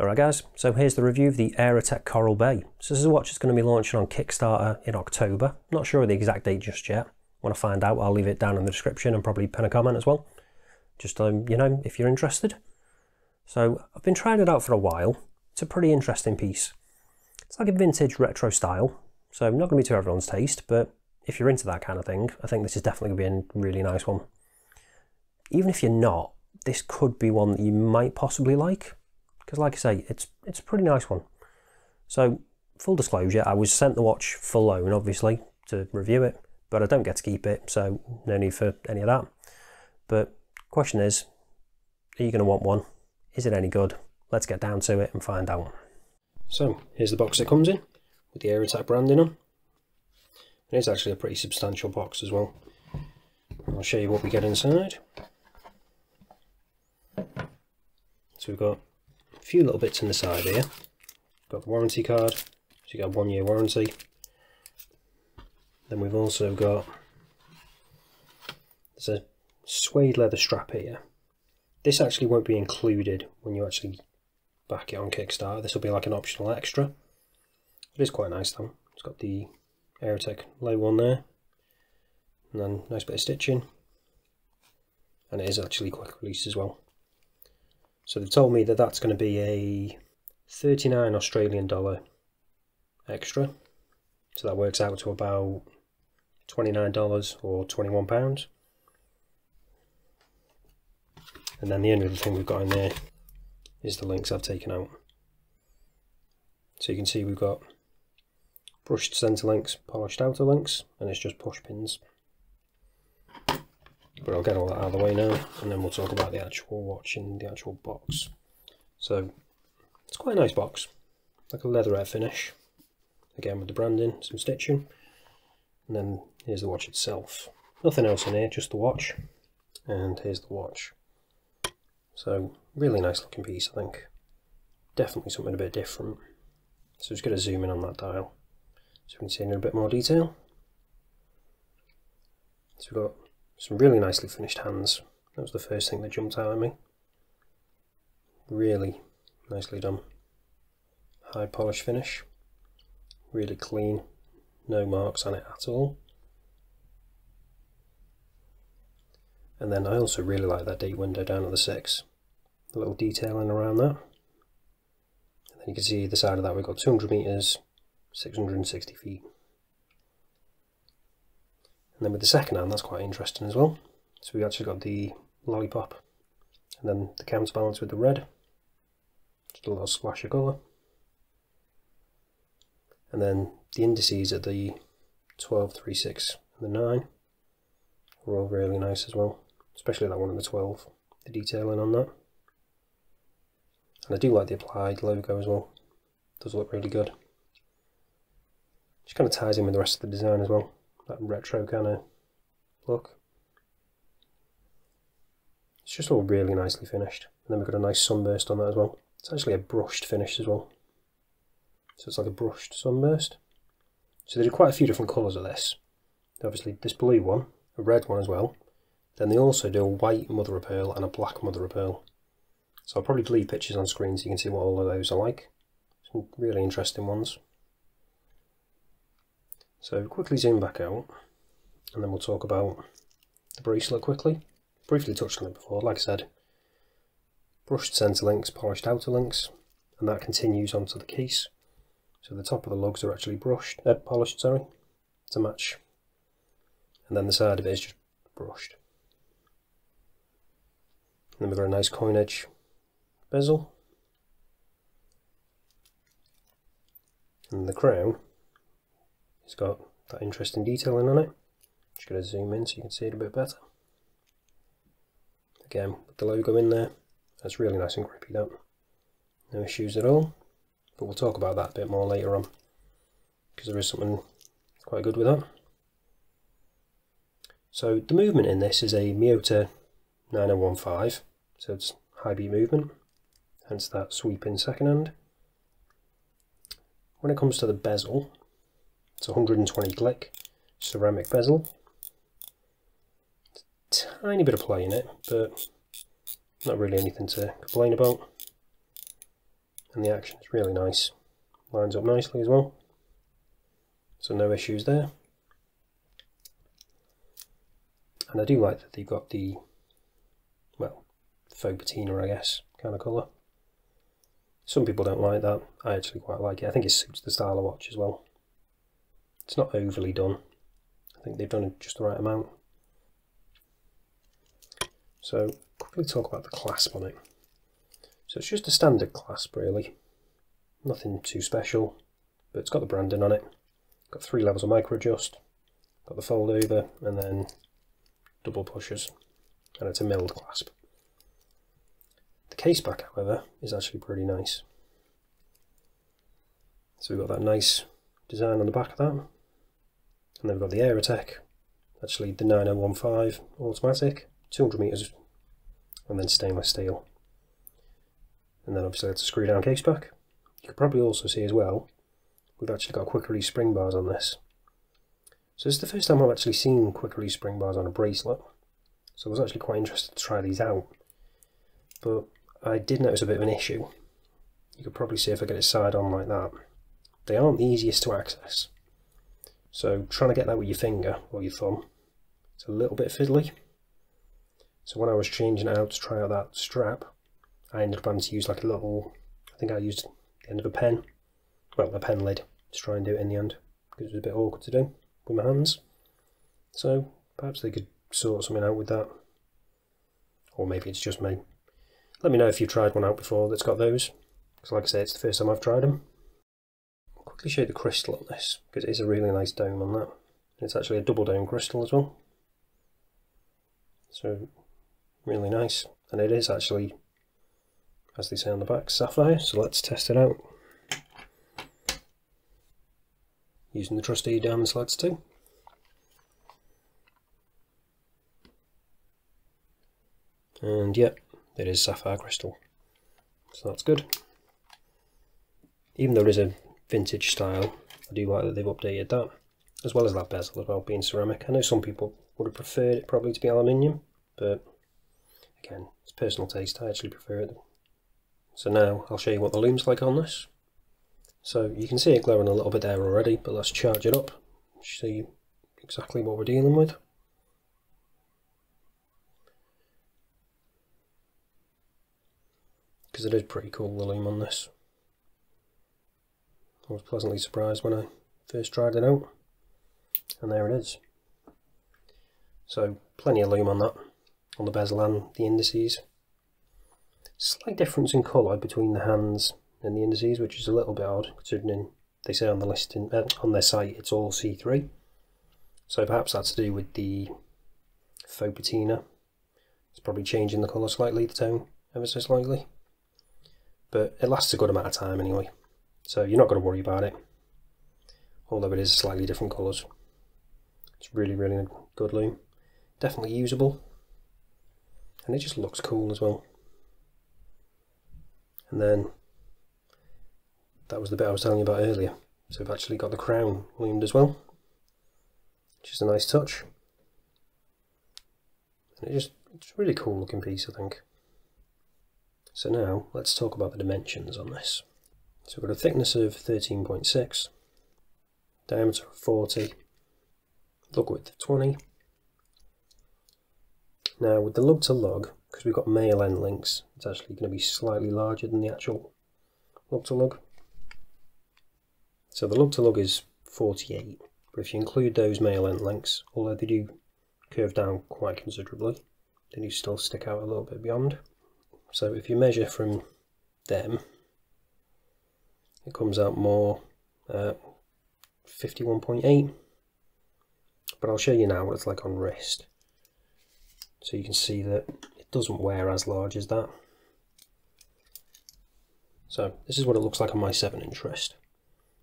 Alright guys, so here's the review of the Aerotec Coral Bay. So this is a watch that's going to be launching on Kickstarter in October. Not sure of the exact date just yet. Want to find out, I'll leave it down in the description and probably pin a comment as well. Just, um, you know, if you're interested. So I've been trying it out for a while. It's a pretty interesting piece. It's like a vintage retro style, so not going to be to everyone's taste, but if you're into that kind of thing, I think this is definitely going to be a really nice one. Even if you're not, this could be one that you might possibly like because like I say, it's it's a pretty nice one. So full disclosure, I was sent the watch for loan, obviously, to review it, but I don't get to keep it, so no need for any of that. But question is, are you going to want one? Is it any good? Let's get down to it and find out. So here's the box it comes in, with the Aerotec branding on. It is actually a pretty substantial box as well. I'll show you what we get inside. So we've got a few little bits in the side here. Got the warranty card, so you got one year warranty. Then we've also got there's a suede leather strap here. This actually won't be included when you actually back it on Kickstarter. This will be like an optional extra. It is quite nice though. It's got the Aerotec logo on there. And then nice bit of stitching. And it is actually quick release as well. So they've told me that that's going to be a 39 Australian dollar extra. So that works out to about $29 or 21 pounds. And then the only other thing we've got in there is the links I've taken out. So you can see we've got brushed centre links, polished outer links, and it's just push pins. But I'll get all that out of the way now, and then we'll talk about the actual watch in the actual box. So, it's quite a nice box, like a leatherette finish. Again with the branding, some stitching, and then here's the watch itself. Nothing else in here, just the watch, and here's the watch. So, really nice looking piece, I think. Definitely something a bit different. So just going to zoom in on that dial, so we can see in a bit more detail. So we've got some really nicely finished hands. That was the first thing that jumped out at me. Really nicely done. High polish finish. Really clean. No marks on it at all. And then I also really like that date window down at the 6. A little detailing around that. And then you can see the side of that we've got 200 metres, 660 feet. And then with the second hand, that's quite interesting as well. So we've actually got the lollipop, and then the counterbalance with the red, just a little splash of colour. And then the indices at the 12, 3, 6 and the 9 were all really nice as well, especially that one in the 12, the detailing on that. And I do like the applied logo as well, it does look really good. Just kind of ties in with the rest of the design as well that retro kind of look. It's just all really nicely finished. And then we've got a nice sunburst on that as well. It's actually a brushed finish as well. So it's like a brushed sunburst. So they did quite a few different colours of this. Obviously this blue one, a red one as well. Then they also do a white mother of pearl and a black mother of pearl. So I'll probably leave pictures on screen so you can see what all of those are like. Some really interesting ones. So quickly zoom back out and then we'll talk about the bracelet quickly. Briefly touched on it before, like I said, brushed centre links, polished outer links, and that continues onto the case. So the top of the lugs are actually brushed, uh, polished, sorry, to match. And then the side of it is just brushed. And then we've got a nice coin edge bezel. And the crown it's got that interesting detailing on it. Just going to zoom in so you can see it a bit better. Again, with the logo in there, that's really nice and grippy that. No issues at all, but we'll talk about that a bit more later on, because there is something quite good with that. So the movement in this is a Miyota 9015, so it's high beat movement, hence that sweeping second hand. When it comes to the bezel, it's 120 click ceramic bezel. Tiny bit of play in it, but not really anything to complain about. and the action is really nice. Lines up nicely as well. So no issues there. And I do like that they've got the, well, faux patina I guess, kind of colour. Some people don't like that. I actually quite like it. I think it suits the style of watch as well. It's not overly done. I think they've done just the right amount. So quickly talk about the clasp on it. So it's just a standard clasp really. Nothing too special, but it's got the branding on it. Got three levels of micro adjust, got the fold over, and then double pushers, and it's a milled clasp. The case back, however, is actually pretty nice. So we've got that nice design on the back of that, and then we've got the Aerotec, actually the 9015 automatic, 200 meters, and then stainless steel. And then obviously that's a screw down case back. You could probably also see as well we've actually got quick release spring bars on this. So this is the first time I've actually seen quick release spring bars on a bracelet. So I was actually quite interested to try these out. But I did notice a bit of an issue. You could probably see if I get it side on like that. They aren't the easiest to access. So trying to get that with your finger or your thumb, it's a little bit fiddly. So when I was changing out to try out that strap, I ended up having to use like a little, I think I used the end of a pen well, a pen lid to try and do it in the end because it was a bit awkward to do with my hands. So perhaps they could sort something out with that. Or maybe it's just me. Let me know if you've tried one out before that's got those. Because like I say, it's the first time I've tried them. I'll quickly show you the crystal on this, because it is a really nice dome on that. It's actually a double dome crystal as well. So, really nice. And it is actually, as they say on the back, sapphire. So let's test it out. using the trusty diamond slugs too. And yep, it is sapphire crystal. So that's good. Even though it is a vintage style, I do like that they've updated that. As well as that bezel as well, being ceramic. I know some people would have preferred it probably to be aluminium, but again, it's personal taste. I actually prefer it. So now I'll show you what the lume's like on this. So you can see it glowing a little bit there already, but let's charge it up, see exactly what we're dealing with. Because it is pretty cool, the lume on this. I was pleasantly surprised when I first tried it out. And there it is. So plenty of lume on that, on the bezel and the indices. Slight difference in colour between the hands and the indices, which is a little bit odd considering they say on the listing uh, on their site it's all C3. So perhaps that's to do with the faux patina. It's probably changing the colour slightly, the tone ever so slightly. But it lasts a good amount of time anyway, so you're not going to worry about it. Although it is slightly different colours. It's really, really good lume. Definitely usable. And it just looks cool as well. And then that was the bit I was telling you about earlier. So I've actually got the crown lumed as well, which is a nice touch. And it just, it's a really cool looking piece, I think. So now, let's talk about the dimensions on this. So we've got a thickness of 13.6, diameter of 40, lug width of 20. Now with the lug to lug, because we've got male end links, it's actually going to be slightly larger than the actual lug to lug. So the lug to lug is 48, but if you include those male end links, although they do curve down quite considerably, they do still stick out a little bit beyond. So if you measure from them, it comes out more uh, 51.8, but I'll show you now what it's like on wrist. So you can see that it doesn't wear as large as that. So this is what it looks like on my 7 inch wrist.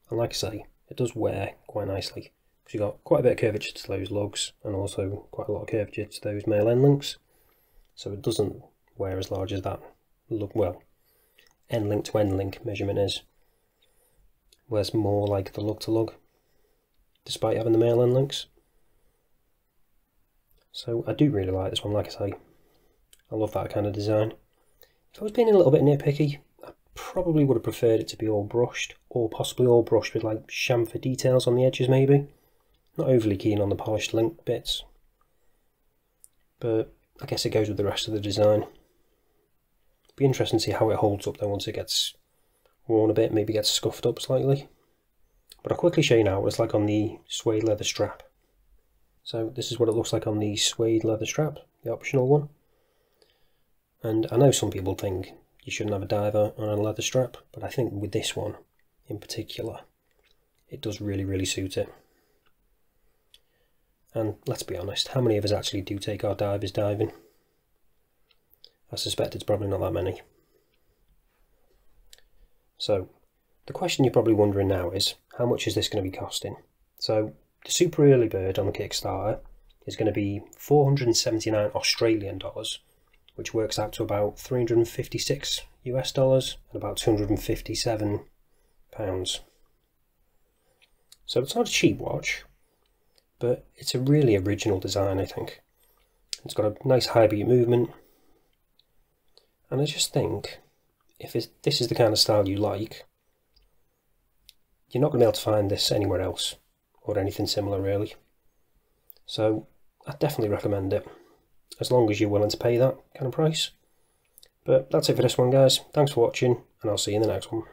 And like I say, it does wear quite nicely because you've got quite a bit of curvature to those lugs and also quite a lot of curvature to those male end links. So it doesn't wear as large as that look well end link to end link measurement is. Wears more like the lug to lug despite having the male end links. So I do really like this one, like I say. I love that kind of design. If I was being a little bit nitpicky, I probably would have preferred it to be all brushed, or possibly all brushed with like chamfer details on the edges maybe. Not overly keen on the polished link bits, but I guess it goes with the rest of the design. Be interesting to see how it holds up though once it gets worn a bit, maybe gets scuffed up slightly. But I'll quickly show you now what it's like on the suede leather strap. So this is what it looks like on the suede leather strap, the optional one. And I know some people think you shouldn't have a diver on a leather strap, but I think with this one in particular, it does really, really suit it. And let's be honest, how many of us actually do take our divers diving? I suspect it's probably not that many. So, the question you're probably wondering now is, how much is this going to be costing? So, the super early bird on the Kickstarter is going to be 479 Australian dollars, which works out to about 356 US dollars and about 257 pounds. So it's not a cheap watch, but it's a really original design, I think. It's got a nice high beat movement, and I just think if this is the kind of style you like, you're not going to be able to find this anywhere else or anything similar, really. So I definitely recommend it as long as you're willing to pay that kind of price. But that's it for this one guys, thanks for watching and I'll see you in the next one.